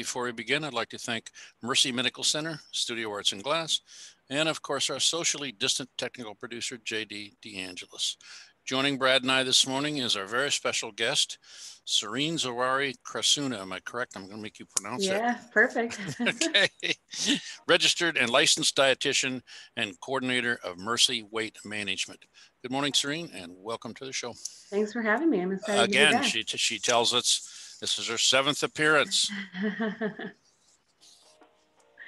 Before we begin, I'd like to thank Mercy Medical Center, Studio Arts and Glass, and of course our socially distant technical producer, JD DiAngelis. Joining Brad and I this morning is our very special guest, Sereen Zawahri Krasuna. Am I correct? I'm going to make you pronounce yeah, it. Yeah, perfect. okay. Registered and licensed dietitian and coordinator of Mercy Weight Management. Good morning, Sereen, and welcome to the show. Thanks for having me. I'm excited. Again, she she tells us this is her seventh appearance.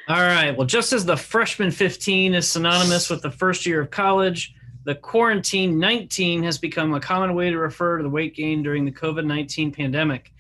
All right. Well, just as the freshman 15 is synonymous with the first year of college, the quarantine 19 has become a common way to refer to the weight gain during the COVID 19 pandemic.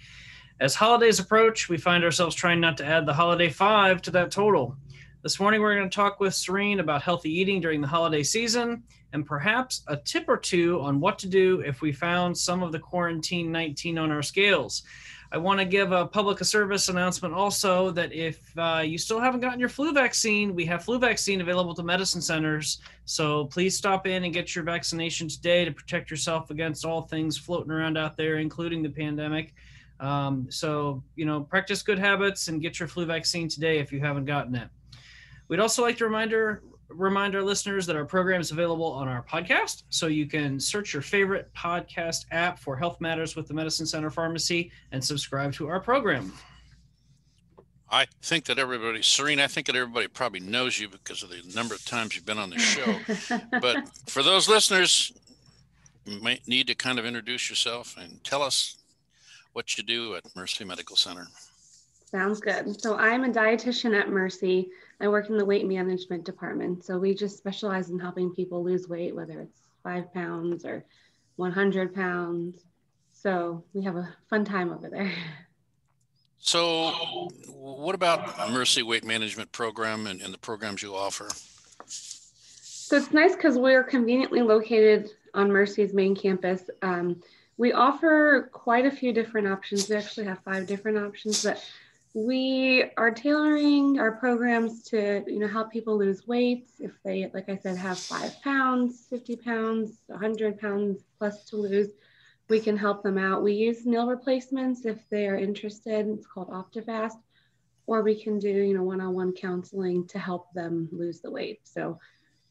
As holidays approach, we find ourselves trying not to add the holiday five to that total. This morning, we're going to talk with Sereen about healthy eating during the holiday season and perhaps a tip or two on what to do if we found some of the quarantine 19 on our scales. I want to give a public service announcement also that if uh, you still haven't gotten your flu vaccine, we have flu vaccine available to medicine centers. So please stop in and get your vaccination today to protect yourself against all things floating around out there, including the pandemic. Um, so, you know, practice good habits and get your flu vaccine today if you haven't gotten it. We'd also like to reminder remind our listeners that our program is available on our podcast. So you can search your favorite podcast app for Health Matters with the Medicine Center Pharmacy and subscribe to our program. I think that everybody, Sereen, I think that everybody probably knows you because of the number of times you've been on the show. but for those listeners, you might need to kind of introduce yourself and tell us what you do at Mercy Medical Center. Sounds good. So I'm a dietitian at Mercy. I work in the weight management department. So we just specialize in helping people lose weight, whether it's five pounds or 100 pounds. So we have a fun time over there. So, what about Mercy Weight Management Program and, and the programs you offer? So it's nice because we're conveniently located on Mercy's main campus. Um, we offer quite a few different options. We actually have five different options, but we are tailoring our programs to you know help people lose weight. If they like i said have five pounds 50 pounds 100 pounds plus to lose we can help them out. We use meal replacements if they are interested. It's called optifast or we can do you know one-on-one counseling to help them lose the weight. So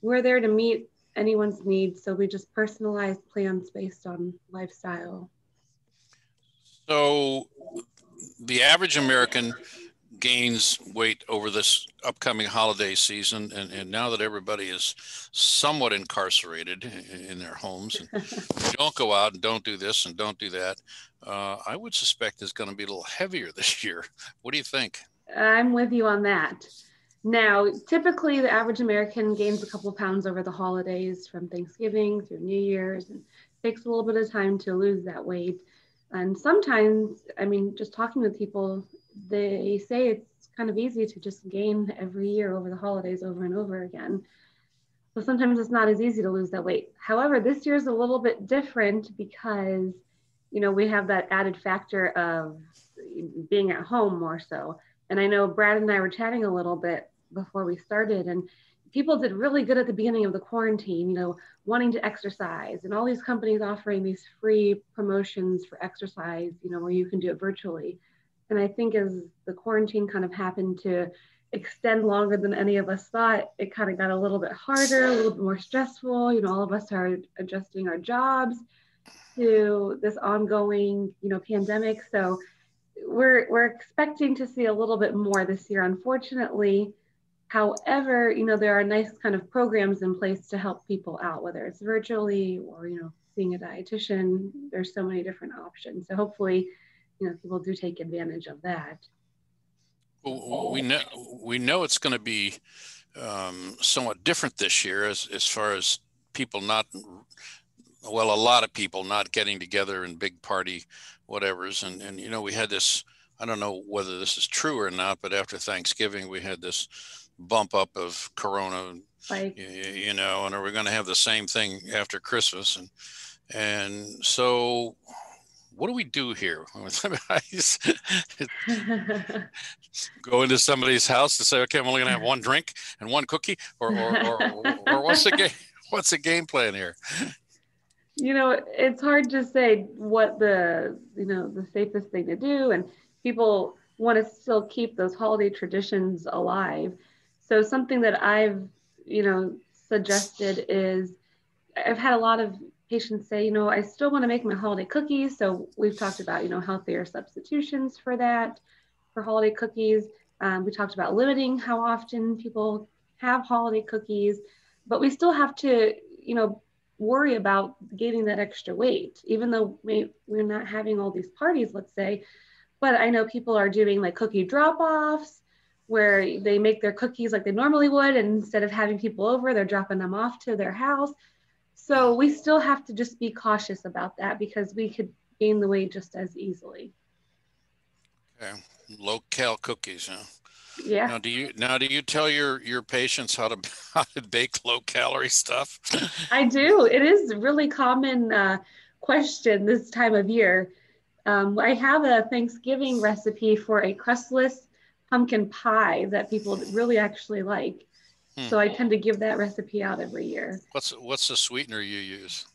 we're there to meet anyone's needs. So we just personalize plans based on lifestyle. So the average American gains weight over this upcoming holiday season and, and now that everybody is somewhat incarcerated in their homes and don't go out and don't do this and don't do that uh, i would suspect it's going to be a little heavier this year. What do you think? I'm with you on that. Now typically the average american gains a couple pounds over the holidays from thanksgiving through new year's and takes a little bit of time to lose that weight and sometimes, I mean, just talking with people, they say it's kind of easy to just gain every year over the holidays over and over again. So sometimes it's not as easy to lose that weight. However, this year is a little bit different because, you know, we have that added factor of being at home more so. And I know Brad and I were chatting a little bit before we started, and people did really good at the beginning of the quarantine, you know, wanting to exercise and all these companies offering these free promotions for exercise, you know, where you can do it virtually. And I think as the quarantine kind of happened to extend longer than any of us thought, it kind of got a little bit harder, a little bit more stressful. You know, all of us are adjusting our jobs to this ongoing, you know, pandemic. So we're we're expecting to see a little bit more this year. Unfortunately, However, you know, there are nice kind of programs in place to help people out, whether it's virtually or, you know, seeing a dietitian. There's so many different options. So hopefully, you know, people do take advantage of that. Well, we know we know it's going to be um, somewhat different this year as as far as people not well a lot of people not getting together in big party whatevers and and you know we had this I don't know whether this is true or not but after Thanksgiving we had this bump up of corona you, you know and are we going to have the same thing after christmas? And and so what do we do here? Go into somebody's house and say okay i'm only going to have one drink and one cookie or or, or, or what's the game what's the game plan here? You know it's hard to say what the you know the safest thing to do and people want to still keep those holiday traditions alive. So something that I've, you know, suggested is I've had a lot of patients say, you know, I still want to make my holiday cookies. So we've talked about, you know, healthier substitutions for that, for holiday cookies. Um, we talked about limiting how often people have holiday cookies, but we still have to, you know, worry about gaining that extra weight, even though we, we're not having all these parties, let's say. But I know people are doing like cookie drop offs where they make their cookies like they normally would. And instead of having people over, they're dropping them off to their house. So we still have to just be cautious about that because we could gain the weight just as easily. Okay. Low cal cookies, huh? Yeah. Now, do you now do you tell your your patients how to how to bake low calorie stuff? I do. It is a really common uh, question this time of year. Um, I have a Thanksgiving recipe for a crustless pumpkin pie that people really actually like. Hmm. So I tend to give that recipe out every year. What's what's the sweetener you use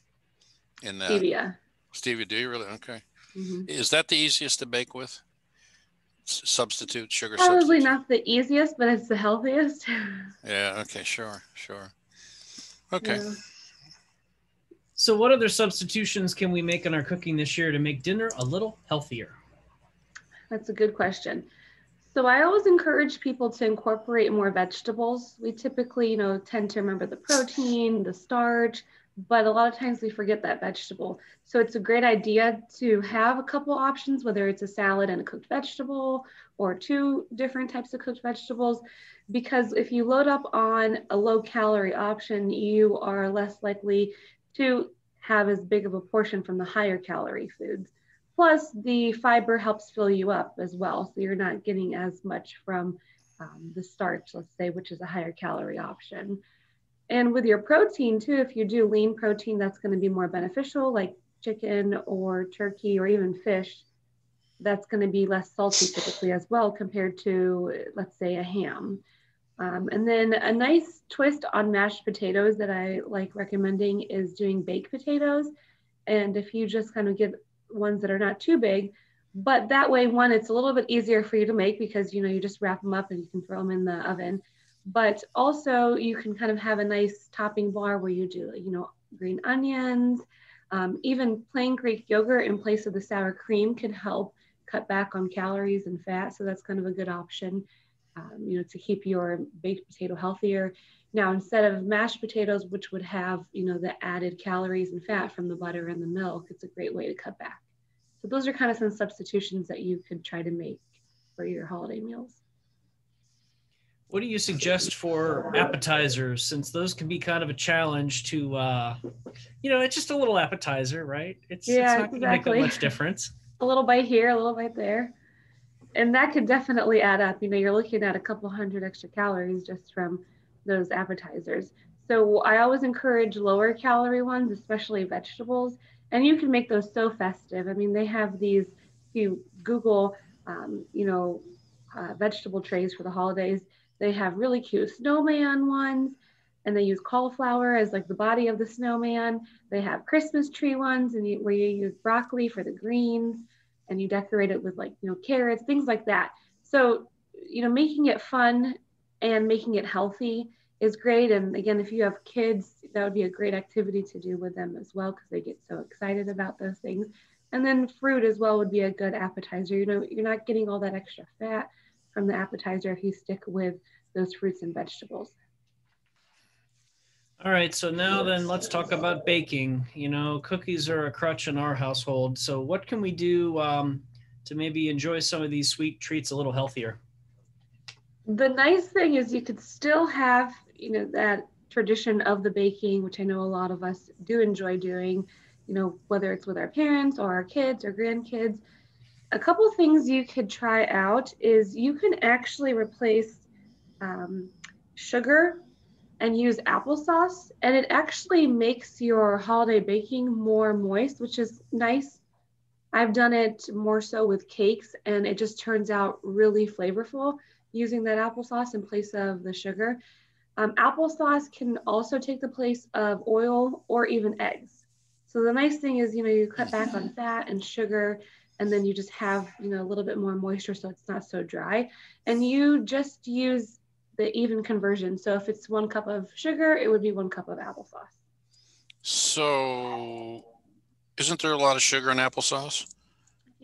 in that? Stevia. Stevia, do you really? Okay. Mm-hmm. Is that the easiest to bake with? substitute sugar probably substitute. not the easiest but it's the healthiest yeah okay sure sure okay yeah. so what other substitutions can we make in our cooking this year to make dinner a little healthier that's a good question so i always encourage people to incorporate more vegetables we typically you know tend to remember the protein the starch but a lot of times we forget that vegetable. So it's a great idea to have a couple options, whether it's a salad and a cooked vegetable or two different types of cooked vegetables, because if you load up on a low calorie option, you are less likely to have as big of a portion from the higher calorie foods. Plus, the fiber helps fill you up as well. So you're not getting as much from um, the starch, let's say, which is a higher calorie option. And with your protein too, if you do lean protein, that's going to be more beneficial, like chicken or turkey or even fish. That's going to be less salty typically as well compared to, let's say, a ham. Um, and then a nice twist on mashed potatoes that I like recommending is doing baked potatoes. And if you just kind of get ones that are not too big, but that way, one, it's a little bit easier for you to make because you know you just wrap them up and you can throw them in the oven but also you can kind of have a nice topping bar where you do, you know, green onions, um, even plain Greek yogurt in place of the sour cream can help cut back on calories and fat. So that's kind of a good option, um, you know, to keep your baked potato healthier. Now, instead of mashed potatoes, which would have, you know, the added calories and fat from the butter and the milk, it's a great way to cut back. So those are kind of some substitutions that you could try to make for your holiday meals. What do you suggest for appetizers, since those can be kind of a challenge to, uh, you know, it's just a little appetizer, right? It's, yeah, it's not going to make that much difference. a little bite here, a little bite there. And that could definitely add up. You know, you're looking at a couple hundred extra calories just from those appetizers. So I always encourage lower calorie ones, especially vegetables. And you can make those so festive. I mean, they have these, if you Google, um, you know, uh, vegetable trays for the holidays, they have really cute snowman ones and they use cauliflower as like the body of the snowman. They have Christmas tree ones and you, where you use broccoli for the greens and you decorate it with like, you know, carrots, things like that. So, you know, making it fun and making it healthy is great. And again, if you have kids, that would be a great activity to do with them as well because they get so excited about those things. And then fruit as well would be a good appetizer. You know, you're not getting all that extra fat, from the appetizer if you stick with those fruits and vegetables. All right, so now then let's talk about baking. You know, cookies are a crutch in our household. So what can we do um, to maybe enjoy some of these sweet treats a little healthier? The nice thing is you could still have, you know, that tradition of the baking, which I know a lot of us do enjoy doing, you know, whether it's with our parents or our kids or grandkids a couple things you could try out is you can actually replace um, sugar and use applesauce and it actually makes your holiday baking more moist which is nice. I've done it more so with cakes and it just turns out really flavorful using that applesauce in place of the sugar um, applesauce can also take the place of oil or even eggs. So the nice thing is you know you cut back on fat and sugar and then you just have you know a little bit more moisture so it's not so dry. And you just use the even conversion. So if it's one cup of sugar it would be one cup of applesauce. So, isn't there a lot of sugar in applesauce?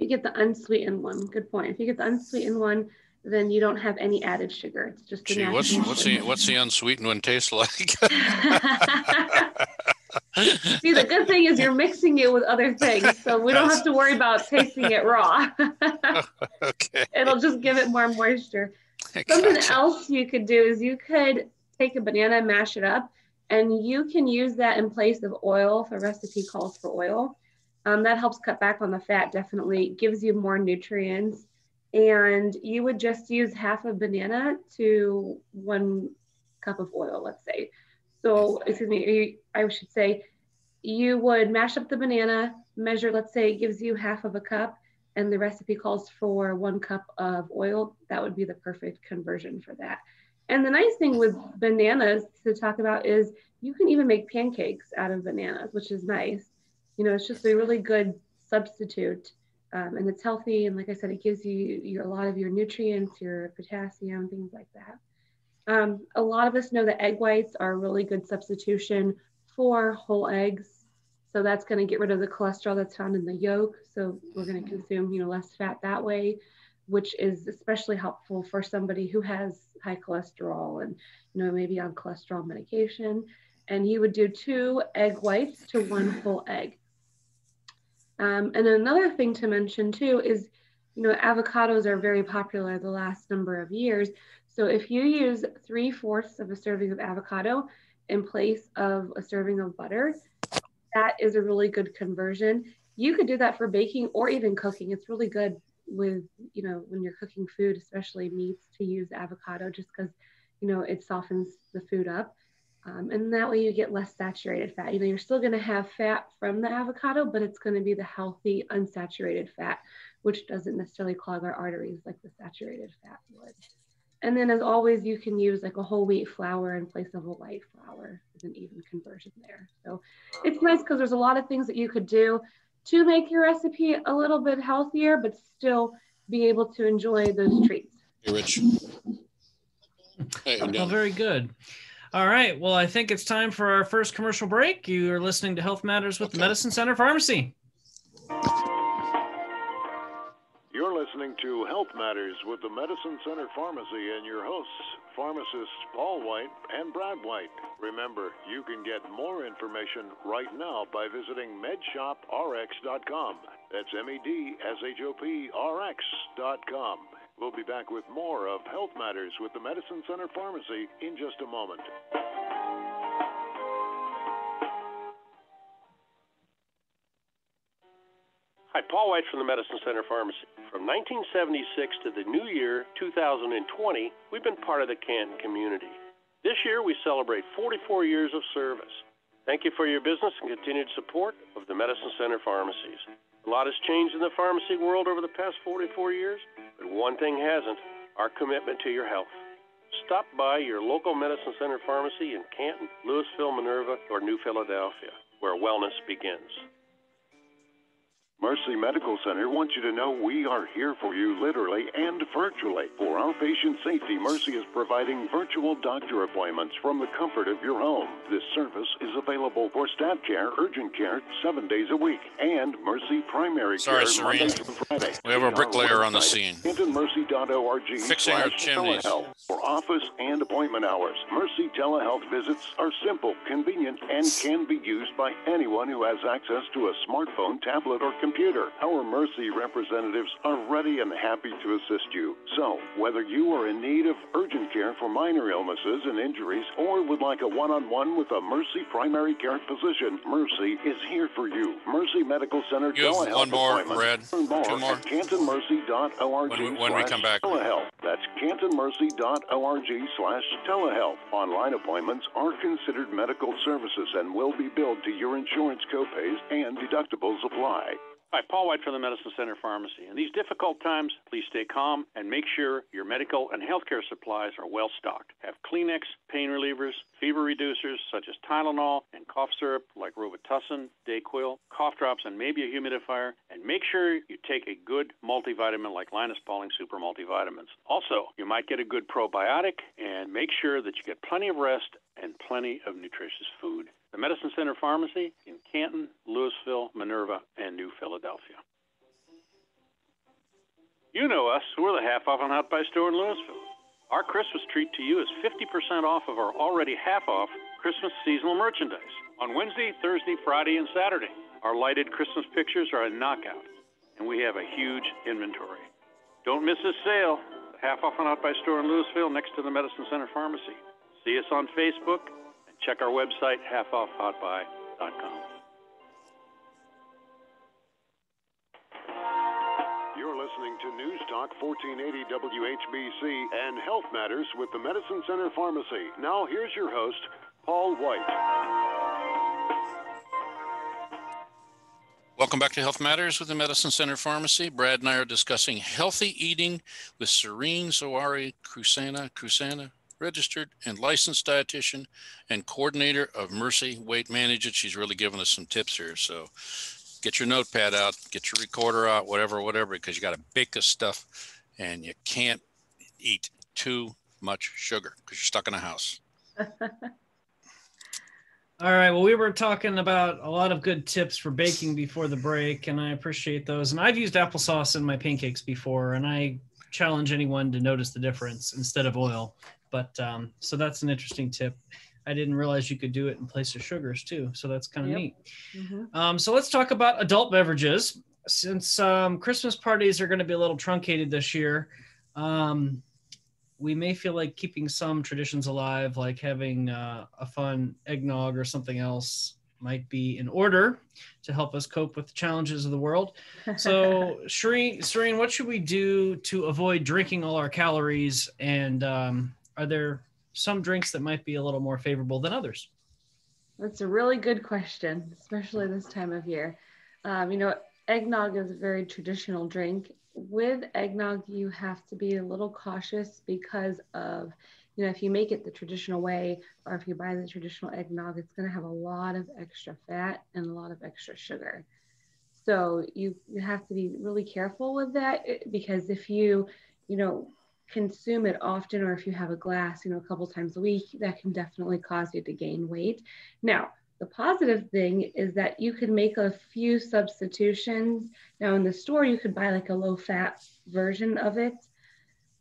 you get the unsweetened one. Good point. If you get the unsweetened one then you don't have any added sugar it's just the Gee, what's what's the what's the unsweetened one taste like? See, the good thing is you're mixing it with other things, so we don't have to worry about tasting it raw. okay. It'll just give it more moisture. Something Gotcha. else you could do is you could take a banana, mash it up, and you can use that in place of oil if a recipe calls for oil. Um, that helps cut back on the fat, definitely gives you more nutrients. And you would just use half a banana to one cup of oil, let's say. So, excuse me, I should say you would mash up the banana, measure, let's say it gives you half of a cup, and the recipe calls for one cup of oil, that would be the perfect conversion for that. And the nice thing with bananas to talk about is you can even make pancakes out of bananas, which is nice. You know, it's just a really good substitute. Um, and it's healthy. And like I said, it gives you your, a lot of your nutrients, your potassium, things like that. Um, a lot of us know that egg whites are a really good substitution for whole eggs. So that's going to get rid of the cholesterol that's found in the yolk. So we're going to consume, you know, less fat that way, which is especially helpful for somebody who has high cholesterol and, you know, maybe on cholesterol medication. And you would do two egg whites to one whole egg. Um, and another thing to mention too is, you know, avocados are very popular the last number of years. So if you use three fourths of a serving of avocado in place of a serving of butter, that is a really good conversion. You could do that for baking or even cooking. It's really good with, you know, when you're cooking food, especially meats, to use avocado just because, you know, it softens the food up. Um, and that way you get less saturated fat. You know, you're still going to have fat from the avocado, but it's going to be the healthy, unsaturated fat, which doesn't necessarily clog our arteries like the saturated fat would. And then, as always, you can use like a whole wheat flour in place of a white flour as an even conversion there. So it's nice because there's a lot of things that you could do to make your recipe a little bit healthier, but still be able to enjoy those treats. Hey, Rich. Hey, I'm Well, very good. All right. Well, I think it's time for our first commercial break. You are listening to Health Matters with the Medicine Center Pharmacy. You're listening to Health Matters with the Medicine Center Pharmacy and your hosts, pharmacists Paul White and Brad White. Remember, you can get more information right now by visiting medshoprx.com. That's M E D S H O P R X.com. We'll be back with more of Health Matters with the Medicine Center Pharmacy in just a moment. Hi, Paul White from the Medicine Center Pharmacy. From 1976 to the new year 2020, we've been part of the Canton community. This year, we celebrate 44 years of service. Thank you for your business and continued support of the Medicine Center Pharmacies. A lot has changed in the pharmacy world over the past 44 years, but one thing hasn't our commitment to your health. Stop by your local Medicine Center Pharmacy in Canton, Louisville, Minerva, or New Philadelphia, where wellness begins. Mercy Medical Center wants you to know we are here for you literally and virtually. For our patient safety, Mercy is providing virtual doctor appointments from the comfort of your home. This service is available for staff care, urgent care, seven days a week, and Mercy Primary Sorry, Care Monday through Friday. We have a bricklayer on the scene. CantonMercy.org Fixing our chimneys. telehealth for office and appointment hours. Mercy telehealth visits are simple, convenient, and can be used by anyone who has access to a smartphone, tablet, or computer. Our Mercy representatives are ready and happy to assist you. So, whether you are in need of urgent care for minor illnesses and injuries or would like a one-on-one with a Mercy primary care physician, Mercy is here for you. Mercy Medical Center have telehealth one more. Brad. Learn more Two more. at cantonmercy.org When we- when we come back. telehealth. That's cantonmercy.org slash telehealth. Online appointments are considered medical services and will be billed to your insurance copays and deductibles apply. Hi, Paul White from the Medicine Center Pharmacy. In these difficult times, please stay calm and make sure your medical and healthcare supplies are well stocked. Have Kleenex, pain relievers, fever reducers such as Tylenol, and cough syrup like Robitussin, Dayquil, cough drops, and maybe a humidifier, and make sure you take a good multivitamin like Linus Pauling Super Multivitamins. Also, you might get a good probiotic and make sure that you get plenty of rest and plenty of nutritious food. The Medicine Center Pharmacy in Canton, Louisville, Minerva, and New Philadelphia. You know us. We're the half off on Hot Buy store in Louisville. Our Christmas treat to you is 50% off of our already half off Christmas seasonal merchandise on Wednesday, Thursday, Friday, and Saturday. Our lighted Christmas pictures are a knockout, and we have a huge inventory. Don't miss this sale. Half Off on Hot Buy store in Louisville next to the Medicine Center Pharmacy. See us on Facebook and check our website, halfoffhotbuy.com. You're listening to News Talk 1480 WHBC and Health Matters with the Medicine Center Pharmacy. Now, here's your host, Paul White. Welcome back to Health Matters with the Medicine Center Pharmacy. Brad and I are discussing healthy eating with Sereen Zawahri Crusana, Crusana, registered and licensed dietitian and coordinator of Mercy Weight Management. She's really giving us some tips here. So get your notepad out, get your recorder out, whatever, whatever, because you got to bake this stuff and you can't eat too much sugar because you're stuck in a house. All right. Well, we were talking about a lot of good tips for baking before the break, and I appreciate those. And I've used applesauce in my pancakes before, and I challenge anyone to notice the difference instead of oil. But um, so that's an interesting tip. I didn't realize you could do it in place of sugars too. So that's kind of yep. neat. Mm-hmm. Um, so let's talk about adult beverages. Since um, Christmas parties are going to be a little truncated this year, um, we may feel like keeping some traditions alive, like having uh, a fun eggnog or something else, might be in order to help us cope with the challenges of the world. So, Shireen, Shireen, what should we do to avoid drinking all our calories? And um, are there some drinks that might be a little more favorable than others? That's a really good question, especially this time of year. Um, you know, eggnog is a very traditional drink, with eggnog, you have to be a little cautious because of, you know, if you make it the traditional way or if you buy the traditional eggnog, it's going to have a lot of extra fat and a lot of extra sugar. So you, you have to be really careful with that eh, because if you, you know, consume it often or if you have a glass, you know, a couple times a week, that can definitely cause you to gain weight. Now, the positive thing is that you can make a few substitutions. Now in the store, you could buy like a low fat version of it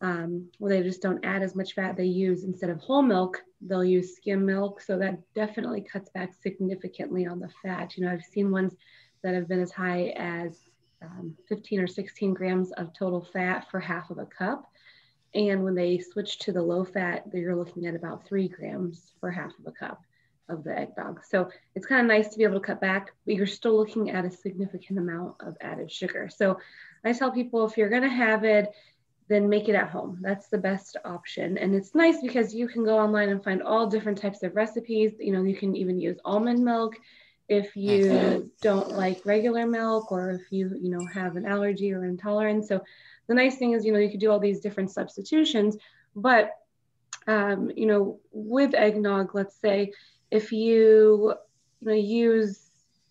um, where they just don't add as much fat. They use, instead of whole milk, they'll use skim milk. So that definitely cuts back significantly on the fat. You know, I've seen ones that have been as high as um, 15 or 16 grams of total fat for half of a cup. And when they switch to the low fat, you're looking at about three grams for half of a cup of the egg eggnog. So it's kind of nice to be able to cut back, but you're still looking at a significant amount of added sugar. So I tell people if you're going to have it, then make it at home. That's the best option. And it's nice because you can go online and find all different types of recipes. You know, you can even use almond milk if you don't like regular milk or if you, you know, have an allergy or intolerance. So the nice thing is, you know, you could do all these different substitutions, but um, you know, with eggnog, let's say if you, you know, use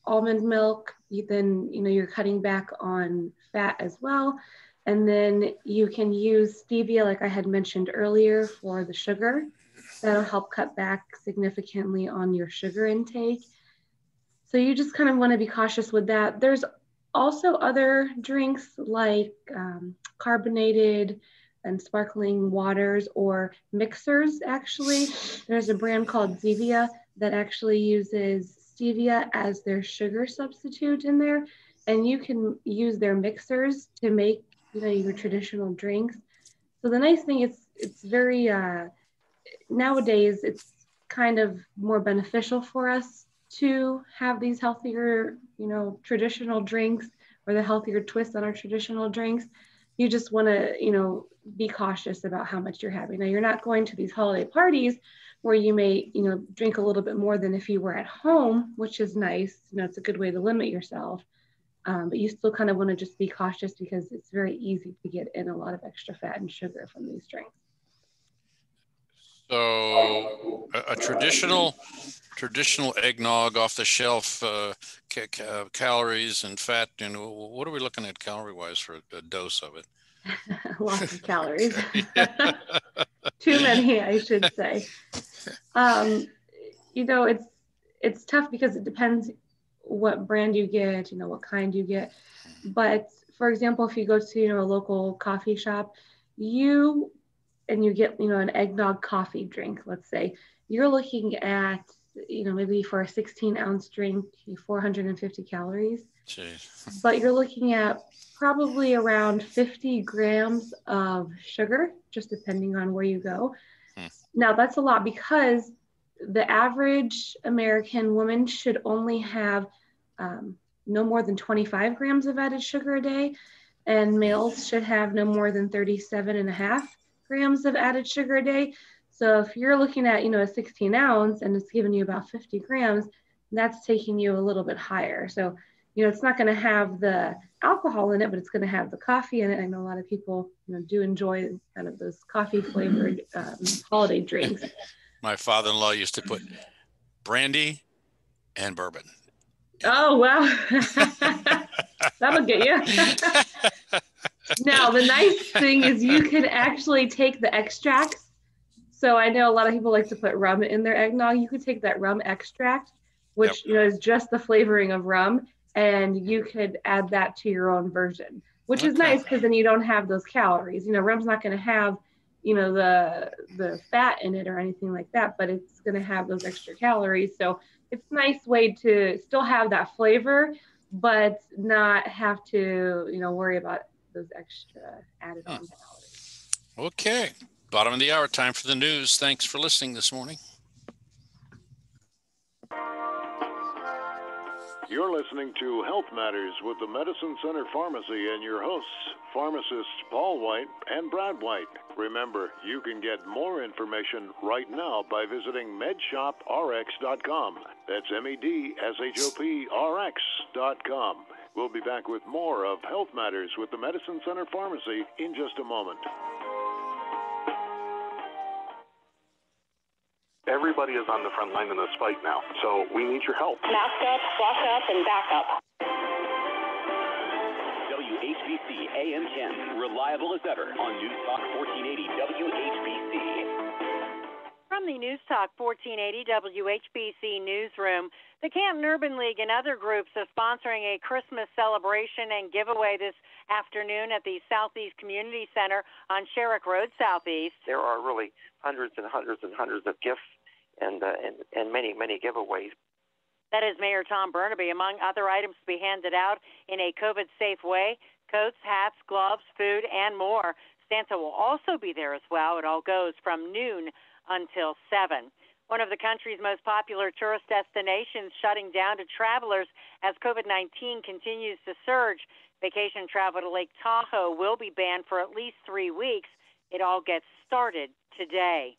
almond milk, you then you know you're cutting back on fat as well. And then you can use stevia, like I had mentioned earlier, for the sugar. That'll help cut back significantly on your sugar intake. So you just kind of want to be cautious with that. There's also other drinks like um, carbonated and sparkling waters or mixers actually. There's a brand called Zevia that actually uses stevia as their sugar substitute in there. And you can use their mixers to make you know your traditional drinks. So the nice thing is it's very uh, nowadays it's kind of more beneficial for us to have these healthier, you know, traditional drinks or the healthier twist on our traditional drinks. You just want to, you know, be cautious about how much you're having. Now you're not going to these holiday parties where you may, you know, drink a little bit more than if you were at home, which is nice. You know, it's a good way to limit yourself. Um, but you still kind of want to just be cautious because it's very easy to get in a lot of extra fat and sugar from these drinks. So, a, a traditional traditional eggnog off the shelf, uh, ca- ca- calories and fat. You know, what are we looking at calorie wise for a, a dose of it? Lots of calories. Too many, I should say. Um, you know, it's it's tough because it depends what brand you get, you know, what kind you get. But for example, if you go to you know a local coffee shop, you and you get you know an eggnog coffee drink, let's say, you're looking at you know maybe for a 16 ounce drink 450 calories Jeez. but you're looking at probably around 50 grams of sugar just depending on where you go Hmm. now that's a lot because the average american woman should only have um, no more than 25 grams of added sugar a day and males should have no more than 37 and a half grams of added sugar a day so if you're looking at, you know, a 16 ounce and it's giving you about 50 grams, that's taking you a little bit higher. So, you know, it's not going to have the alcohol in it, but it's going to have the coffee in it. I know a lot of people, you know, do enjoy kind of those coffee flavored um, holiday drinks. My father-in-law used to put brandy and bourbon. Oh, wow. That'll get you. now, the nice thing is you can actually take the extracts so I know a lot of people like to put rum in their eggnog. You could take that rum extract, which Yep. you know is just the flavoring of rum, and you could add that to your own version, which is nice because then you don't have those calories. You know, rum's not going to have you know the the fat in it or anything like that, but it's going to have those extra calories. So it's a nice way to still have that flavor, but not have to you know worry about those extra added on calories. Okay. Bottom of the hour, time for the news. Thanks for listening this morning. You're listening to Health Matters with the Medicine Center Pharmacy and your hosts, pharmacists Paul White and Brad White. Remember, you can get more information right now by visiting medshoprx.com. That's M E D S H O P R X.com. We'll be back with more of Health Matters with the Medicine Center Pharmacy in just a moment. Everybody is on the front line in this fight now, so we need your help. Mask up, wash up, and back up. WHBC AM 10, reliable as ever on News Talk 1480 WHBC. From the News Talk 1480 WHBC newsroom, the Canton Urban League and other groups are sponsoring a Christmas celebration and giveaway this afternoon at the Southeast Community Center on Sherrick Road Southeast. there are really hundreds and hundreds and hundreds of gifts and uh, and, and many many giveaways. That is Mayor Tom Bernabei. Among other items to be handed out in a COVID safe way coats, hats, gloves, food, and more. Santa will also be there as well. It all goes from noon until 7. One of the country's most popular tourist destinations shutting down to travelers as COVID 19 continues to surge. Vacation travel to Lake Tahoe will be banned for at least three weeks. It all gets started today.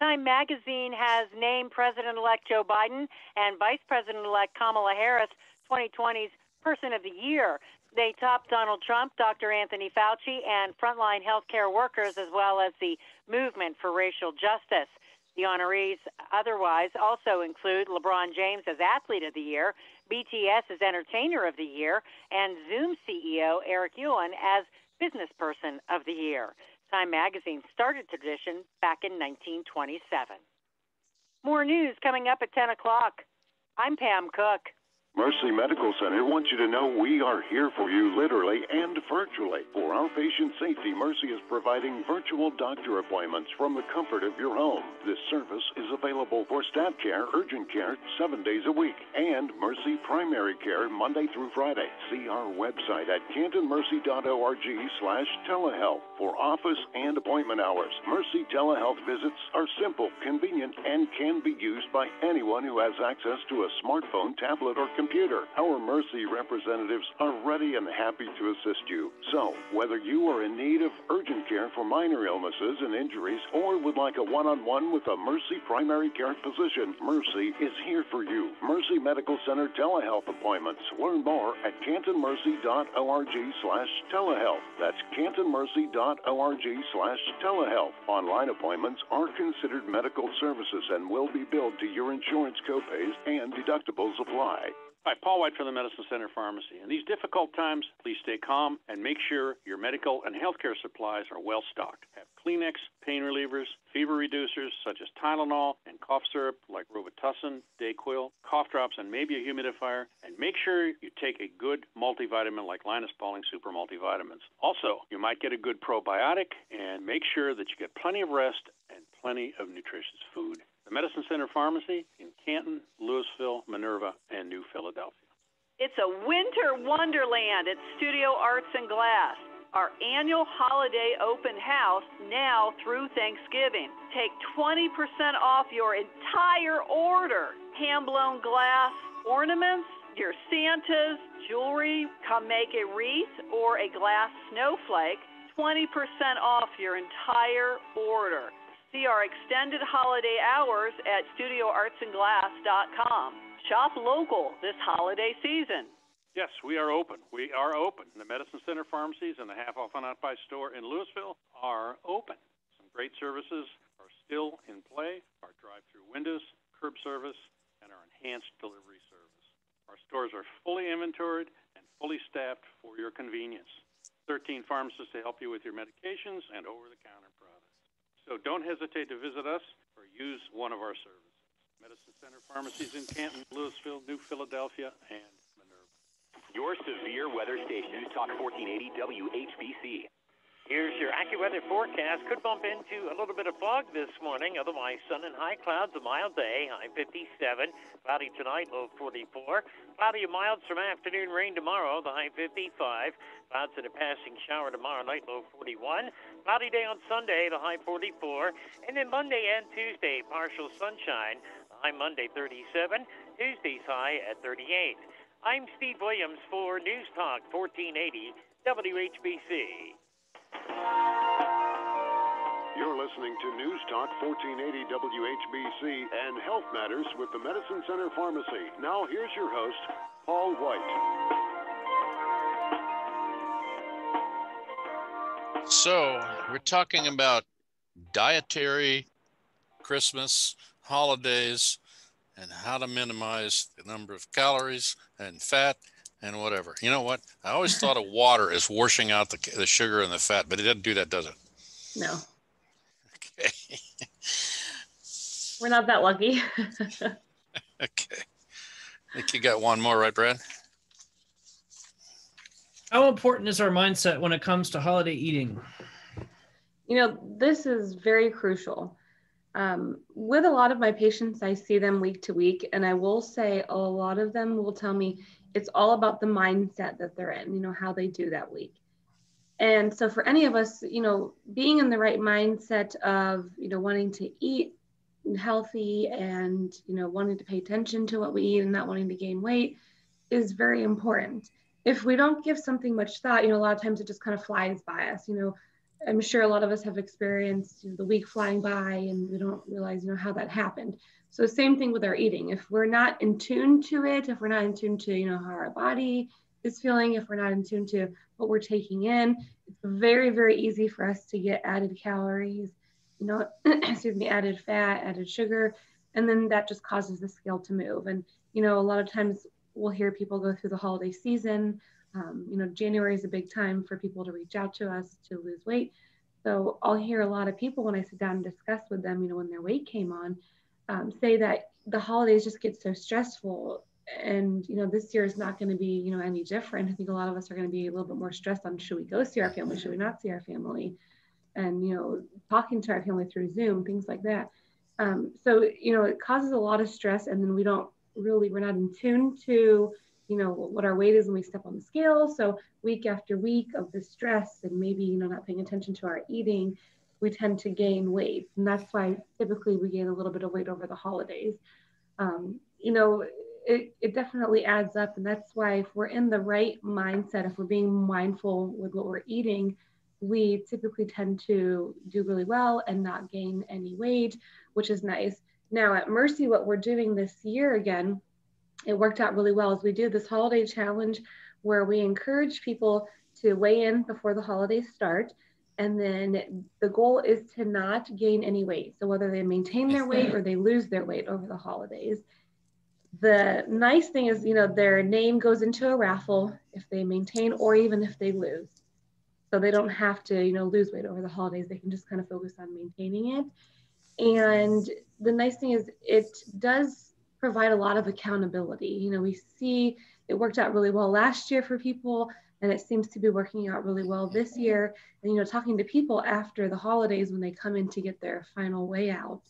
Time magazine has named President elect Joe Biden and Vice President elect Kamala Harris 2020's Person of the Year. They topped Donald Trump, Dr. Anthony Fauci, and frontline healthcare workers, as well as the Movement for Racial Justice. The honorees otherwise also include LeBron James as Athlete of the Year, BTS as Entertainer of the Year, and Zoom CEO Eric Yuan as Business Person of the Year. Time magazine started tradition back in 1927. More news coming up at 10 o'clock. I'm Pam Cook. Mercy Medical Center wants you to know we are here for you literally and virtually. For our patient safety, Mercy is providing virtual doctor appointments from the comfort of your home. This service is available for staff care, urgent care, seven days a week, and Mercy Primary Care Monday through Friday. See our website at cantonmercy.org slash telehealth for office and appointment hours. Mercy telehealth visits are simple, convenient, and can be used by anyone who has access to a smartphone, tablet, or computer. Our Mercy representatives are ready and happy to assist you. So, whether you are in need of urgent care for minor illnesses and injuries or would like a one on one with a Mercy primary care physician, Mercy is here for you. Mercy Medical Center telehealth appointments. Learn more at cantonmercy.org slash telehealth. That's cantonmercy.org slash telehealth. Online appointments are considered medical services and will be billed to your insurance copays and deductibles apply. Hi, Paul White from the Medicine Center Pharmacy. In these difficult times, please stay calm and make sure your medical and healthcare supplies are well stocked. Have Kleenex, pain relievers, fever reducers such as Tylenol, and cough syrup like Robitussin, Dayquil, cough drops, and maybe a humidifier. And make sure you take a good multivitamin like Linus Pauling Super Multivitamins. Also, you might get a good probiotic, and make sure that you get plenty of rest and plenty of nutritious food the Medicine Center Pharmacy in Canton, Louisville, Minerva, and New Philadelphia. It's a winter wonderland at Studio Arts and Glass. Our annual holiday open house now through Thanksgiving. Take 20% off your entire order. Hand blown glass ornaments, your Santas, jewelry, come make a wreath or a glass snowflake. 20% off your entire order. See our extended holiday hours at studioartsandglass.com. Shop local this holiday season. Yes, we are open. We are open. The Medicine Center pharmacies and the Half Off on Hot Buy store in Louisville are open. Some great services are still in play our drive through windows, curb service, and our enhanced delivery service. Our stores are fully inventoried and fully staffed for your convenience. 13 pharmacists to help you with your medications and over the counter so don't hesitate to visit us or use one of our services. Medicine Center Pharmacies in Canton, Louisville, New Philadelphia, and Minerva. Your severe weather station, News Talk 1480 WHBC. Here's your AccuWeather forecast. Could bump into a little bit of fog this morning, otherwise sun and high clouds, a mild day, high 57. Cloudy tonight, low 44. Cloudy and mild, some afternoon rain tomorrow, the high 55. Clouds and a passing shower tomorrow night, low 41. Cloudy day on Sunday, the high 44. And then Monday and Tuesday, partial sunshine, high Monday 37. Tuesday's high at 38. I'm Steve Williams for News Talk 1480 WHBC. You're listening to News Talk 1480 WHBC and Health Matters with the Medicine Center Pharmacy. Now, here's your host, Paul White. So, we're talking about dietary Christmas holidays and how to minimize the number of calories and fat and whatever. You know what? I always thought of water as washing out the, the sugar and the fat, but it doesn't do that, does it? No. Okay. We're not that lucky. okay. I think you got one more, right, Brad? How important is our mindset when it comes to holiday eating? You know, this is very crucial. Um, with a lot of my patients, I see them week to week, and I will say a lot of them will tell me it's all about the mindset that they're in, you know, how they do that week. And so for any of us, you know, being in the right mindset of, you know, wanting to eat healthy and, you know, wanting to pay attention to what we eat and not wanting to gain weight is very important. If we don't give something much thought, you know, a lot of times it just kind of flies by us, you know, I'm sure a lot of us have experienced you know, the week flying by and we don't realize, you know, how that happened. So same thing with our eating. If we're not in tune to it, if we're not in tune to, you know, how our body is feeling, if we're not in tune to what we're taking in, it's very, very easy for us to get added calories, you know, excuse me, added fat, added sugar, and then that just causes the scale to move. And, you know, a lot of times we'll hear people go through the holiday season. Um, you know, January is a big time for people to reach out to us to lose weight. So I'll hear a lot of people when I sit down and discuss with them, you know, when their weight came on, um, say that the holidays just get so stressful and you know this year is not going to be you know any different. I think a lot of us are going to be a little bit more stressed on should we go see our family should we not see our family and you know talking to our family through zoom things like that. Um, so you know it causes a lot of stress and then we don't really we're not in tune to you know what our weight is when we step on the scale. So week after week of the stress and maybe you know not paying attention to our eating we tend to gain weight. And that's why typically we gain a little bit of weight over the holidays. Um, you know, it, it definitely adds up. And that's why if we're in the right mindset, if we're being mindful with what we're eating, we typically tend to do really well and not gain any weight, which is nice. Now at Mercy, what we're doing this year again, it worked out really well as we do this holiday challenge where we encourage people to weigh in before the holidays start. And then the goal is to not gain any weight. So whether they maintain their weight or they lose their weight over the holidays. The nice thing is, you know, their name goes into a raffle if they maintain or even if they lose. So they don't have to, you know, lose weight over the holidays. They can just kind of focus on maintaining it. And the nice thing is it does provide a lot of accountability. You know, we see it worked out really well last year for people and it seems to be working out really well this year. And, you know, talking to people after the holidays when they come in to get their final weigh out,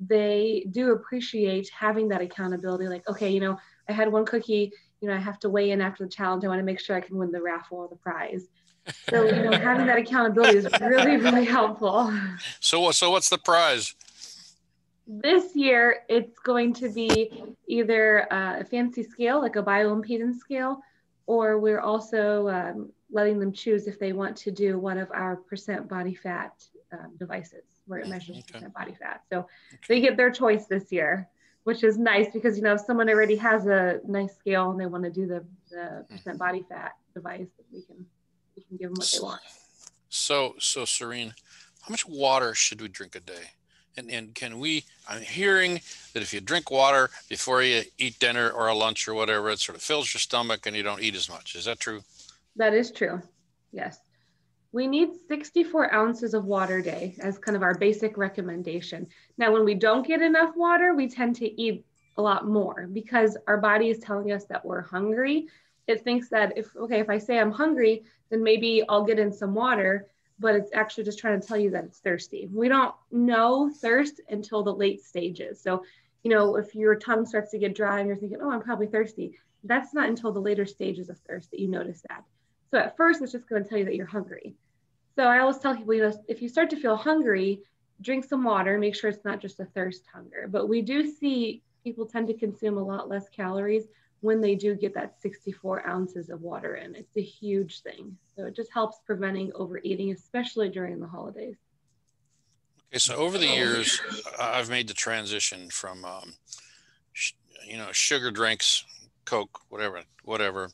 they do appreciate having that accountability. Like, okay, you know, I had one cookie, you know, I have to weigh in after the challenge. I want to make sure I can win the raffle or the prize. So, you know, having that accountability is really, really helpful. So, so what's the prize? This year, it's going to be either uh, a fancy scale, like a bioimpedance scale, or we're also um, letting them choose if they want to do one of our percent body fat um, devices where it measures okay. percent body fat. So okay. they get their choice this year, which is nice because you know if someone already has a nice scale and they want to do the, the percent body fat device, we can we can give them what they want. So so Sereen, how much water should we drink a day? And, and can we, I'm hearing that if you drink water before you eat dinner or a lunch or whatever, it sort of fills your stomach and you don't eat as much. Is that true? That is true. Yes. We need 64 ounces of water a day as kind of our basic recommendation. Now, when we don't get enough water, we tend to eat a lot more because our body is telling us that we're hungry. It thinks that if, okay, if I say I'm hungry, then maybe I'll get in some water but it's actually just trying to tell you that it's thirsty. We don't know thirst until the late stages. So, you know, if your tongue starts to get dry and you're thinking, oh, I'm probably thirsty, that's not until the later stages of thirst that you notice that. So at first, it's just going to tell you that you're hungry. So I always tell people, you know, if you start to feel hungry, drink some water, make sure it's not just a thirst hunger. But we do see people tend to consume a lot less calories when they do get that 64 ounces of water in. It's a huge thing. So it just helps preventing overeating, especially during the holidays. Okay, so over the years, I've made the transition from, um, sh- you know, sugar drinks, Coke, whatever, whatever,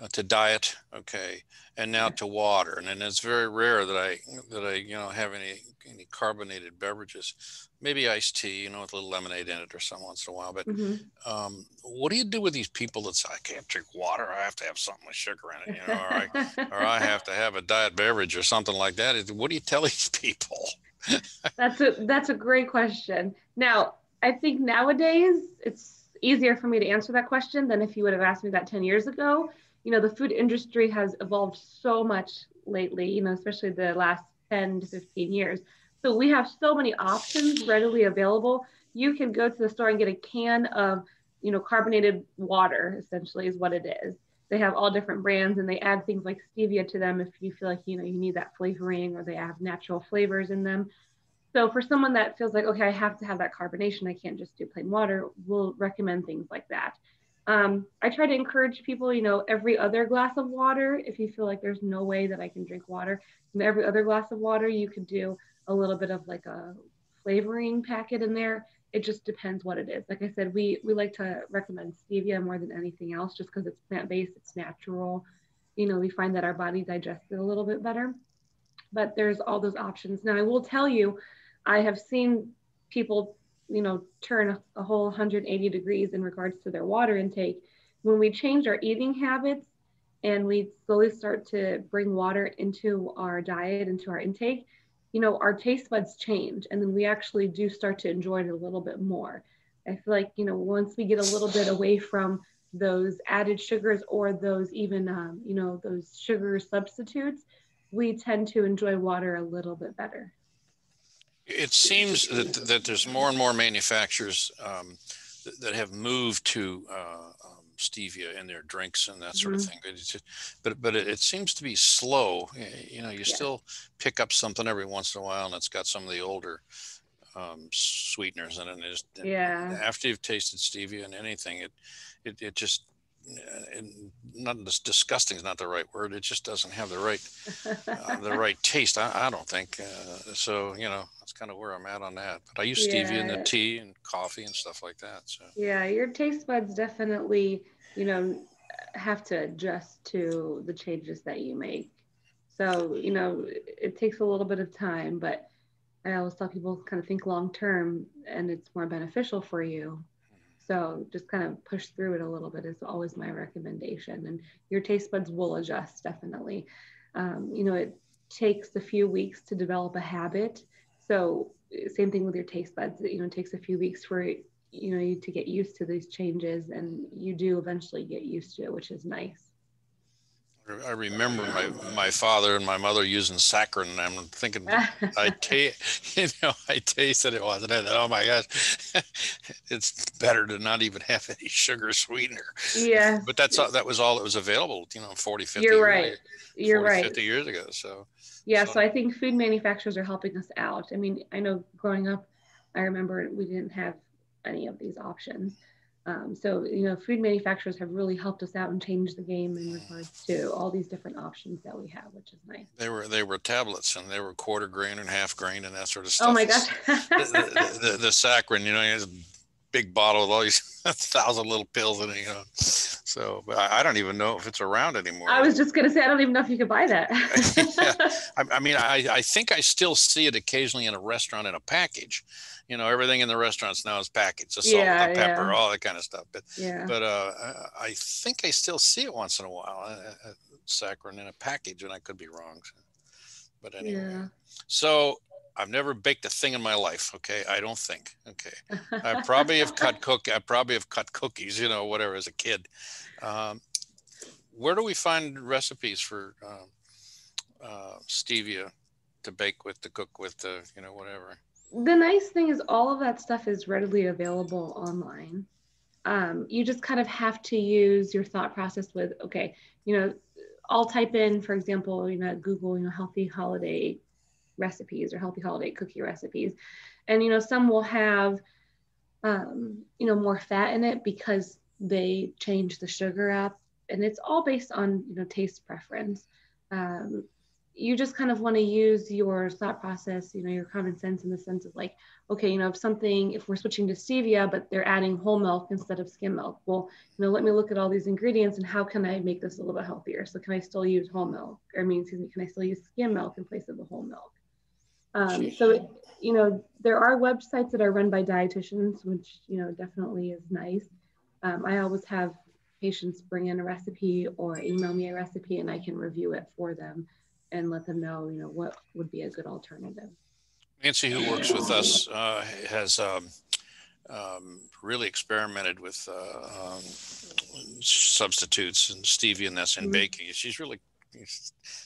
uh, to diet. Okay, and now to water. And, and it's very rare that I that I you know have any any carbonated beverages. Maybe iced tea, you know, with a little lemonade in it or some once in a while. But mm-hmm. um, what do you do with these people that say I can't drink water? I have to have something with sugar in it, you know, or I, or I have to have a diet beverage or something like that. What do you tell these people? that's a that's a great question. Now, I think nowadays it's easier for me to answer that question than if you would have asked me that 10 years ago you know the food industry has evolved so much lately you know especially the last 10 to 15 years so we have so many options readily available. You can go to the store and get a can of you know carbonated water essentially is what it is. They have all different brands and they add things like stevia to them if you feel like you know you need that flavoring or they have natural flavors in them. So for someone that feels like okay i have to have that carbonation i can't just do plain water we'll recommend things like that. Um, I try to encourage people, you know, every other glass of water, if you feel like there's no way that I can drink water, every other glass of water, you could do a little bit of like a flavoring packet in there. It just depends what it is. Like I said, we, we like to recommend stevia more than anything else, just because it's plant-based, it's natural. You know, we find that our body digests it a little bit better, but there's all those options. Now I will tell you, I have seen people you know, turn a, whole 180 degrees in regards to their water intake. When we change our eating habits and we slowly start to bring water into our diet, into our intake, you know, our taste buds change and then we actually do start to enjoy it a little bit more. I feel like, you know, once we get a little bit away from those added sugars or those even, um, you know, those sugar substitutes, we tend to enjoy water a little bit better. It seems that, that there's more and more manufacturers um, that, have moved to uh, stevia in their drinks and that sort mm-hmm. of thing. But, but, but it, it, seems to be slow. You know, you yeah. still pick up something every once in a while, and it's got some of the older um, sweeteners in it. And Yeah. After you've tasted stevia and anything, it it, it just and not dis- disgusting is not the right word. It just doesn't have the right uh, the right taste. I, I don't think uh, so. You know, that's kind of where I'm at on that. But I use stevia in the tea and coffee and stuff like that. So Yeah, your taste buds definitely, you know, have to adjust to the changes that you make. So, you know, it takes a little bit of time, but I always tell people kind of think long term and it's more beneficial for you. So just kind of push through it a little bit is always my recommendation. And your taste buds will adjust definitely. Um, you know, it takes a few weeks to develop a habit. So same thing with your taste buds. You know, it takes a few weeks for you know you to get used to these changes, and you do eventually get used to it, which is nice. I remember my my father and my mother using saccharin. And I'm thinking, I taste, you know, I tasted it once, and I thought, oh my gosh, it's better to not even have any sugar sweetener. Yeah. But that's all, that was all that was available, you know, 40, 50 You're years, right. You're 40, right. 50 years ago. So Yeah, so I think food manufacturers are helping us out. I mean, I know growing up, I remember we didn't have any of these options. Um, so, you know, food manufacturers have really helped us out and changed the game in regards to all these different options that we have, which is nice. they were they were tablets, and they were quarter grain and half grain and that sort of stuff. Oh my gosh. the, the, the, the saccharin, you know, big bottle with all these thousand little pills in it, you know. So but I, I don't even know if it's around anymore. I was just going to say, I don't even know if you could buy that. I, I mean, I, I think I still see it occasionally in a restaurant in a package. You know, everything in the restaurants now is packaged, the salt, Yeah, the pepper, yeah. all that kind of stuff. But Yeah. but uh, I- think I still see it once in a while, uh, uh, saccharin in a package, and I could be wrong. So. But anyway, yeah. so I've never baked a thing in my life. Okay, I don't think. Okay, I probably have cut cook. I probably have cut cookies. You know, whatever as a kid. Um, where do we find recipes for um, uh, stevia to bake with, to cook with, to you know, whatever? the nice thing is all of that stuff is readily available online um, you just kind of have to use your thought process with okay you know i'll type in for example you know google you know healthy holiday recipes or healthy holiday cookie recipes and you know some will have um, you know more fat in it because they change the sugar up and it's all based on you know taste preference um, you just kind of want to use your thought process, you know, your common sense in the sense of like, okay, you know, if something, if we're switching to stevia, but they're adding whole milk instead of skim milk, well, you know, let me look at all these ingredients and how can I make this a little bit healthier? So can I still use whole milk? Or I mean, excuse me, can I still use skim milk in place of the whole milk? Um, so, it, you know, there are websites that are run by dietitians, which, you know, definitely is nice. Um, I always have patients bring in a recipe or email me a recipe and I can review it for them and let them know, you know, what would be a good alternative. Nancy, who works with us, uh, has um, um, really experimented with uh, um, substitutes and stevia and that's in Mhm. baking. She's really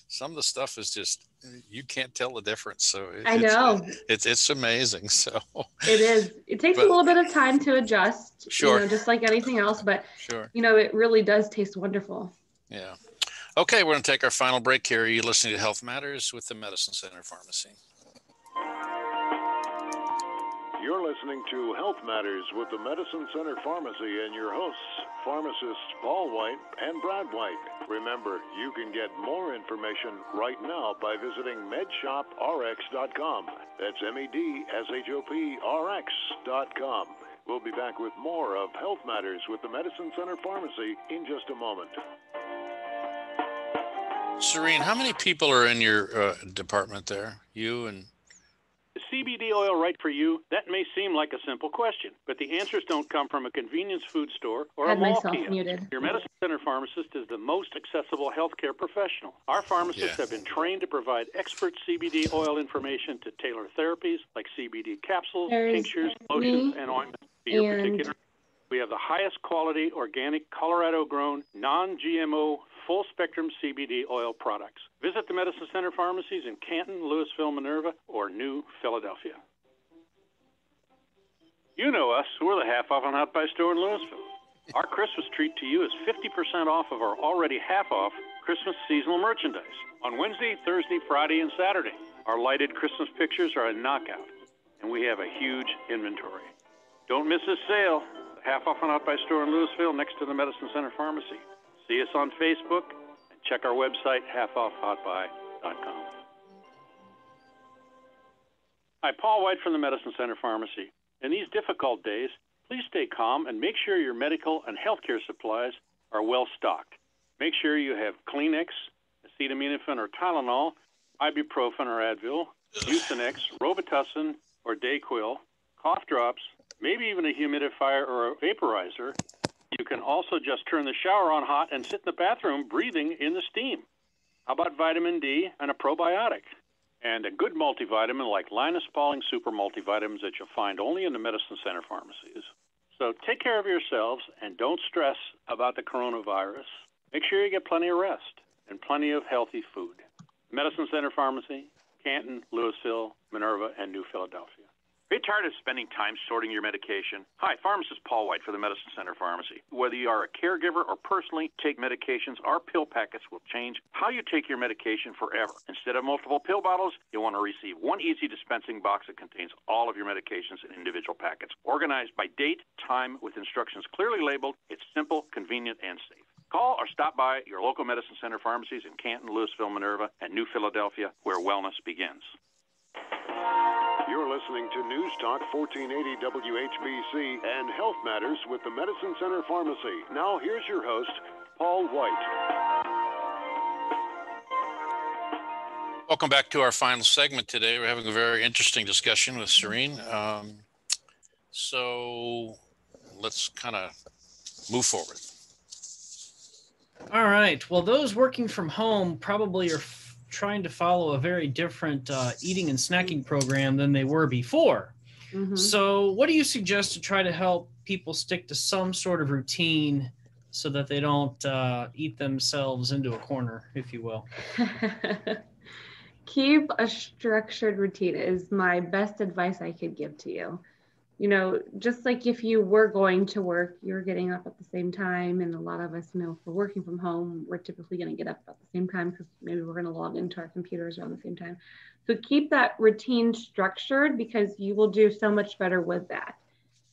some of the stuff is just you can't tell the difference. So it- I it's, know. it's it's amazing. So It is. It takes But- a little bit of time to adjust, Sure. you know, just like anything else, but sure, you know, it really does taste wonderful. yeah. Okay, we're going to take our final break here. Are You're listening to Health Matters with the Medicine Center Pharmacy. You're listening to Health Matters with the Medicine Center Pharmacy and your hosts, pharmacists Paul White and Brad White. Remember, you can get more information right now by visiting medshoprx.com. That's M E D S H O P R X.com. We'll be back with more of Health Matters with the Medicine Center Pharmacy in just a moment. Sereen, how many people are in your uh, department there? You and Is CBD oil right for you? That may seem like a simple question, but the answers don't come from a convenience food store or Had a mall myself kiosk. muted. Your medicine center pharmacist is the most accessible healthcare professional. Our pharmacists Yeah. have been trained to provide expert CBD oil information to tailor therapies like CBD capsules, There's tinctures, lotions, and ointments to your particular. We have the highest quality organic Colorado grown, non GMO, full spectrum CBD oil products. Visit the Medicine Center pharmacies in Canton, Louisville, Minerva, or New Philadelphia. You know us. We're the half off on Hot Buy store in Louisville. Our Christmas treat to you is 50% off of our already half off Christmas seasonal merchandise on Wednesday, Thursday, Friday, and Saturday. Our lighted Christmas pictures are a knockout. and we have a huge inventory. Don't miss this sale. Half off on Hot Buy Store in Louisville next to the Medicine Center Pharmacy. See us on Facebook and check our website, halfoffhotbuy.com. Hi, Paul White from the Medicine Center Pharmacy. In these difficult days, please stay calm and make sure your medical and healthcare supplies are well stocked. Make sure you have Kleenex, acetaminophen or Tylenol, ibuprofen or Advil, Mucinex, Robitussin or Dayquil, cough drops, maybe even a humidifier or a vaporizer. You can also just turn the shower on hot and sit in the bathroom breathing in the steam. How about vitamin D and a probiotic? And a good multivitamin like Linus Pauling Super Multivitamins that you'll find only in the Medicine Center pharmacies. So take care of yourselves and don't stress about the coronavirus. Make sure you get plenty of rest and plenty of healthy food. Medicine Center Pharmacy, Canton, Louisville, Minerva, and New Philadelphia. Are you tired of spending time sorting your medication? Hi, pharmacist Paul White for the Medicine Center Pharmacy. Whether you are a caregiver or personally take medications, our pill packets will change how you take your medication forever. Instead of multiple pill bottles, you'll want to receive one easy dispensing box that contains all of your medications in individual packets. Organized by date, time, with instructions clearly labeled, it's simple, convenient, and safe. Call or stop by your local Medicine Center pharmacies in Canton, Louisville, Minerva, and New Philadelphia, where wellness begins. You're listening to News Talk 1480 WHBC and Health Matters with the Medicine Center Pharmacy. Now, here's your host, Paul White. Welcome back to our final segment today. We're having a very interesting discussion with Sereen. Um, so let's kind of move forward. All right. Well, those working from home probably are f- trying to follow a very different uh, eating and snacking program than they were before. Mhm. So, what do you suggest to try to help people stick to some sort of routine so that they don't uh, eat themselves into a corner, if you will? Keep a structured routine is my best advice I could give to you. You know, just like if you were going to work, you're getting up at the same time. And a lot of us, know, if we're working from home, we're typically going to get up at the same time because maybe we're going to log into our computers around the same time. So keep that routine structured because you will do so much better with that.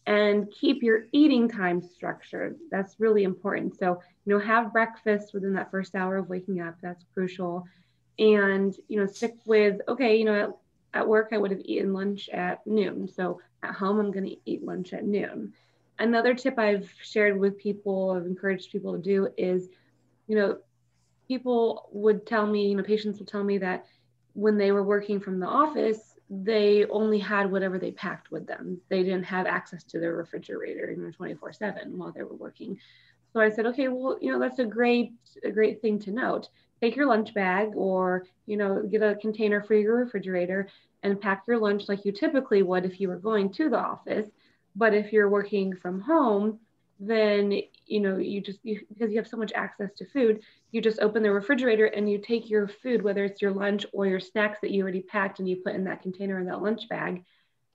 And keep your eating time structured. That's really important. So, you know, have breakfast within that first hour of waking up. That's crucial and you know stick with okay you know at, work i would have eaten lunch at noon. So at home i'm going to eat lunch at noon. Another tip i've shared with people i've encouraged people to do is you know people would tell me you know patients would tell me that when they were working from the office they only had whatever they packed with them. They didn't have access to their refrigerator you know 24 7 while they were working. So i said okay well you know that's a great a great thing to note take your lunch bag or you know get a container for your refrigerator and pack your lunch like you typically would if you were going to the office. But if you're working from home then you know you just you, because you have so much access to food you just open the refrigerator and you take your food whether it's your lunch or your snacks that you already packed and you put in that container in that lunch bag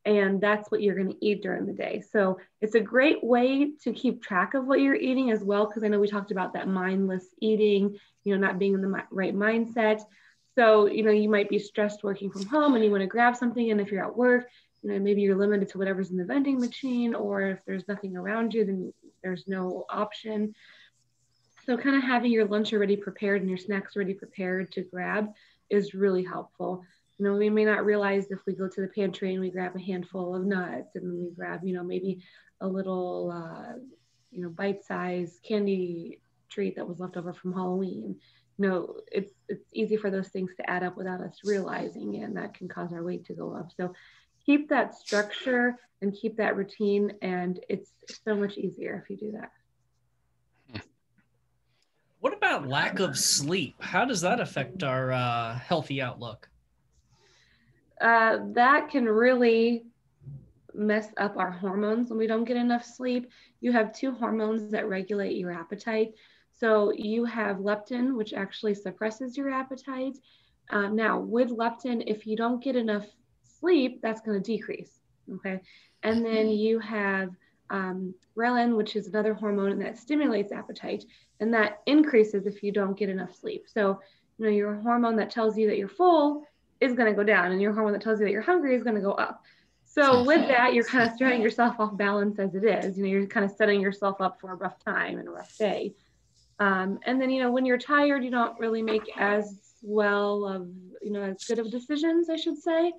and that's what you're going to eat during the day. So it's a great way to keep track of what you're eating as well because i know we talked about that mindless eating you know not being in the right mindset. So you know you might be stressed working from home and you want to grab something and if you're at work you know maybe you're limited to whatever's in the vending machine or if there's nothing around you then there's no option. So kind of having your lunch already prepared and your snacks already prepared to grab is really helpful you know we may not realize if we go to the pantry and we grab a handful of nuts and then we grab you know maybe a little uh, you know bite-sized candy treat that was left over from halloween you know it's it's easy for those things to add up without us realizing and that can cause our weight to go up so keep that structure and keep that routine and it's so much easier if you do that What about lack of sleep? How does that affect our uh, healthy outlook? Uh, that can really mess up our hormones when we don't get enough sleep. You have two hormones that regulate your appetite. So you have leptin, which actually suppresses your appetite. Um, now, with leptin, if you don't get enough sleep, that's going to decrease. Okay. And then you have um, ghrelin, which is another hormone that stimulates appetite, and that increases if you don't get enough sleep. So, you know, your hormone that tells you that you're full is going to go down, and your hormone that tells you that you're hungry is going to go up. So with that, you're kind of throwing yourself off balance as it is. You know, you're kind of setting yourself up for a rough time and a rough day. Um, and then, you know, when you're tired, you don't really make as well of, you know, as good of decisions, I should say.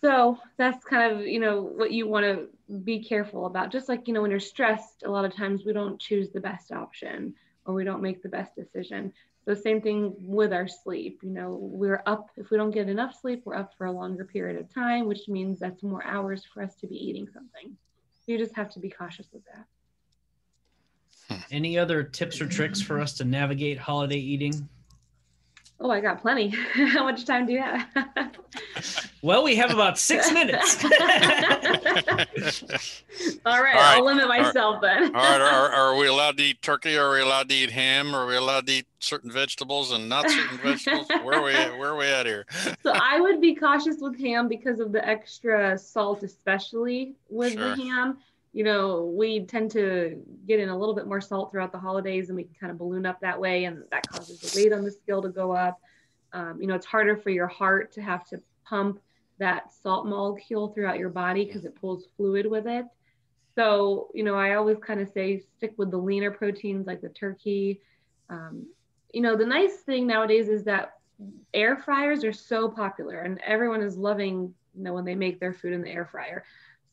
So that's kind of, you know, what you want to be careful about. Just like, you know, when you're stressed, a lot of times we don't choose the best option or we don't make the best decision. So same thing with our sleep. You know, we're up, if we don't get enough sleep, we're up for a longer period of time, which means that's more hours for us to be eating something. You just have to be cautious of that. Any other tips or tricks for us to navigate holiday eating? Oh, I got plenty. How much time do you have? well, we have about six minutes. all right, All right, I'll limit all right. myself then. All right, are, are we allowed to eat turkey? Are we allowed to eat ham? Are we allowed to eat certain vegetables and not certain vegetables? Where are we at? Where are we at here? so I would be cautious with ham because of the extra salt, especially with Sure. the ham. You know, we tend to get in a little bit more salt throughout the holidays, and we can kind of balloon up that way, and that causes the weight on the scale to go up. Um, you know, it's harder for your heart to have to pump that salt molecule throughout your body because it pulls fluid with it. So, you know, I always kind of say stick with the leaner proteins like the turkey. Um, you know, the nice thing nowadays is that air fryers are so popular and everyone is loving, you know, when they make their food in the air fryer.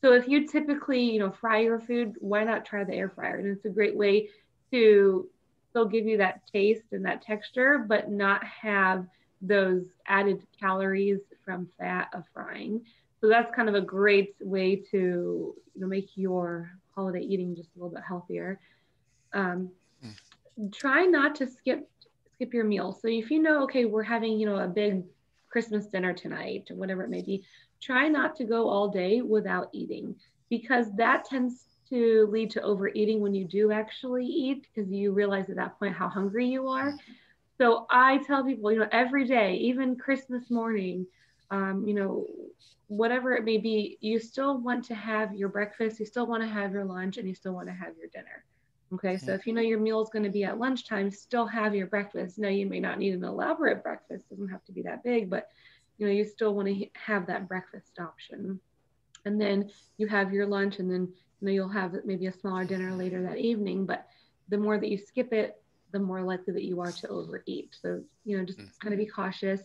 So if you typically, you know, fry your food, why not try the air fryer? And it's a great way to still give you that taste and that texture, but not have those added calories from fat of frying. So that's kind of a great way to, you know, make your holiday eating just a little bit healthier. Um, try not to skip skip your meal. So if you know, okay, we're having, you know, a big Christmas dinner tonight or whatever it may be, try not to go all day without eating because that tends to lead to overeating when you do actually eat because you realize at that point how hungry you are. So I tell people, you know, every day, even Christmas morning, um, you know, whatever it may be, you still want to have your breakfast, you still want to have your lunch, and you still want to have your dinner. Okay, so if you know your meal is going to be at lunchtime, still have your breakfast. Now you may not need an elaborate breakfast; doesn't have to be that big, but you know you still want to have that breakfast option. And then you have your lunch, and then you know you'll have maybe a smaller dinner later that evening. But the more that you skip it, the more likely that you are to overeat. So you know just mm. kind of be cautious.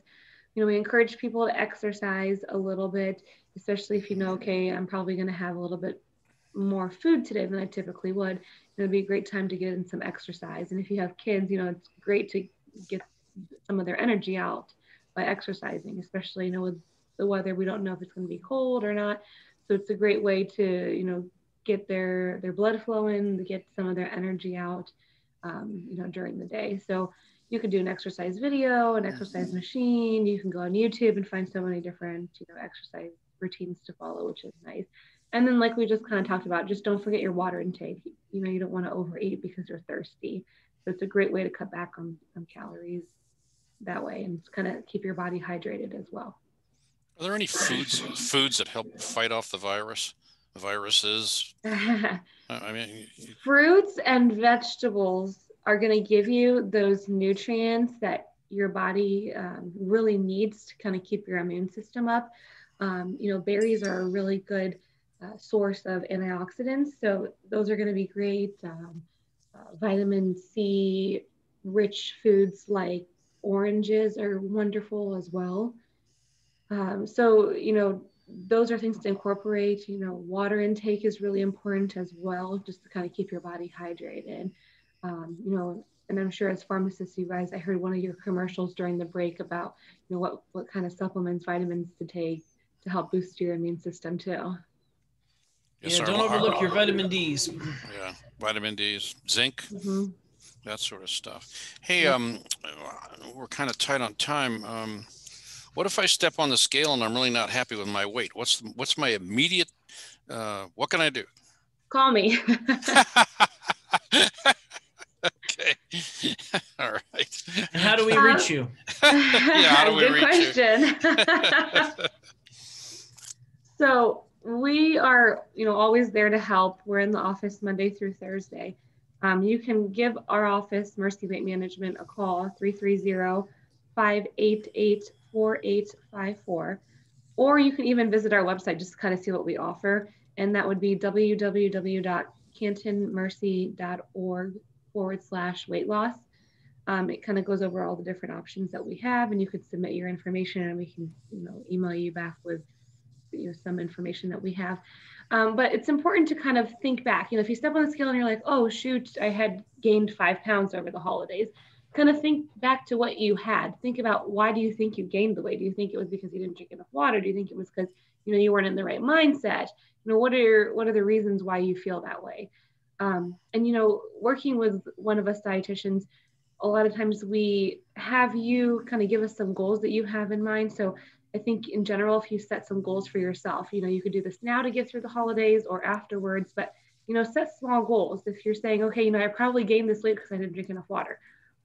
You know we encourage people to exercise a little bit, especially if you know okay I'm probably going to have a little bit more food today than I typically would. It would be a great time to get in some exercise. And if you have kids, you know, it's great to get some of their energy out by exercising, especially, you know, with the weather, we don't know if it's going to be cold or not. So it's a great way to, you know, get their, their blood flowing, to get some of their energy out, um, you know, during the day. So you could do an exercise video, an exercise machine. You can go on YouTube and find so many different, you know, exercise routines to follow, which is nice. And then, like we just kind of talked about, just don't forget your water intake. You know, you don't want to overeat because you're thirsty. So it's a great way to cut back on, on calories that way and kind of keep your body hydrated as well. Are there any foods foods that help fight off the virus? Viruses. I I mean, Fruits and vegetables are going to give you those nutrients that your body um, really needs to kind of keep your immune system up. Um, you know, berries are a really good uh, source of antioxidants. So those are going to be great. Um, uh, vitamin C rich foods like oranges are wonderful as well. Um, so, you know, those are things to incorporate. You know, water intake is really important as well, just to kind of keep your body hydrated. Um, you know, and I'm sure as pharmacists, you guys, I heard one of your commercials during the break about, you know, what, what kind of supplements, vitamins to take to help boost your immune system too. Yes, yeah, our- don't our- overlook your vitamin D's. yeah, vitamin D's, zinc, Mhm. That sort of stuff. Hey, um, we're kind of tight on time. Um, what if I step on the scale and I'm really not happy with my weight? What's the, what's my immediate? Uh, what can I do? Call me. okay. All right. And how do we Um, reach you? yeah, how do we Good reach you? question. so we are, you know, always there to help. We're in the office Monday through Thursday. Um, you can give our office, Mercy Weight Management, a call 330 588 4854. or you can even visit our website just to kind of see what we offer. And that would be www.cantonmercy.org forward slash weight loss. Um, it kind of goes over all the different options that we have, and you could submit your information, and we can, you know, email you back with, you know, some information that we have. Um, but it's important to kind of think back. You know, if you step on the scale and you're like, oh shoot, I had gained five pounds over the holidays, kind of think back to what you had. Think about why do you think you gained the weight? Do you think it was because you didn't drink enough water? Do you think it was because you know you weren't in the right mindset? You know, what are your, what are the reasons why you feel that way? Um, and you know, working with one of us dietitians, a lot of times we have you kind of give us some goals that you have in mind. So I think in general, if you set some goals for yourself, you know, you could do this now to get through the holidays or afterwards, but you know, set small goals. If you're saying, okay, you know, I probably gained this weight because I didn't drink enough water.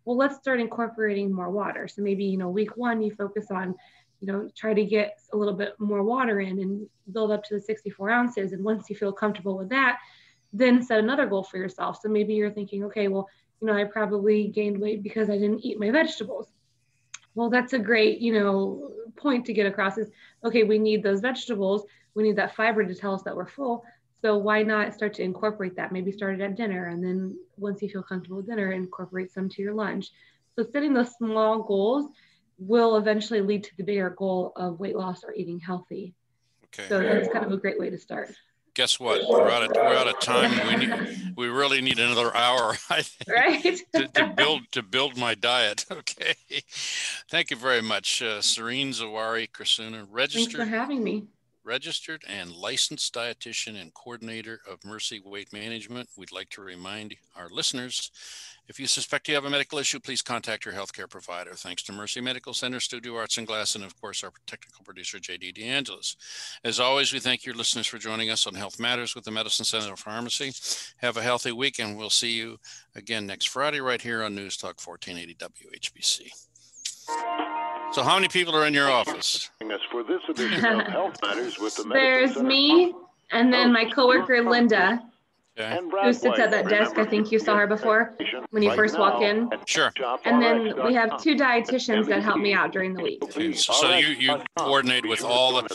Well, let's start incorporating more water. So maybe, you know, week one, you focus on, you know, try to get a little bit more water in and build up to the 64 ounces. And once you feel comfortable with that, then set another goal for yourself. So maybe you're thinking, okay, well, you know, I probably gained weight because I didn't eat my vegetables. Well, that's a great, you know, point to get across is okay, we need those vegetables. We need that fiber to tell us that we're full. So why not start to incorporate that? Maybe start it at dinner and then once you feel comfortable with dinner, incorporate some to your lunch. So setting those small goals will eventually lead to the bigger goal of weight loss or eating healthy. Okay. So that's kind of a great way to start. Guess what? We're out of we're out of time. We need we really need another hour. I think, right. to, to build to build my diet. Okay. Thank you very much, uh, Sereen Zawahri Krasuna, registered Thanks for having me. Registered and licensed dietitian and coordinator of Mercy Weight Management. We'd like to remind our listeners if you suspect you have a medical issue, please contact your healthcare provider. Thanks to Mercy Medical Center, Studio Arts and Glass, and of course, our technical producer, JD DiAngelis. As always, we thank your listeners for joining us on Health Matters with the Medicine Center of Pharmacy. Have a healthy week, and we'll see you again next Friday right here on News Talk 1480 WHBC. So, how many people are in your office? For this edition of Health Matters with the There's me and then my coworker Linda, Okay. who sits at that desk. I think you saw her before when you first walk in. Sure. And then we have two dietitians that help me out during the week. Okay, So, so you, you coordinate with all the